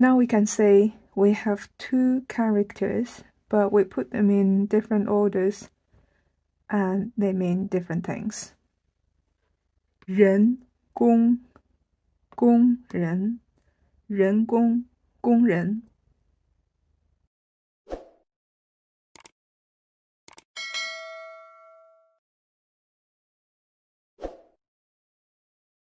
Now we can say we have two characters, but we put them in different orders and they mean different things. 人工工人人工工人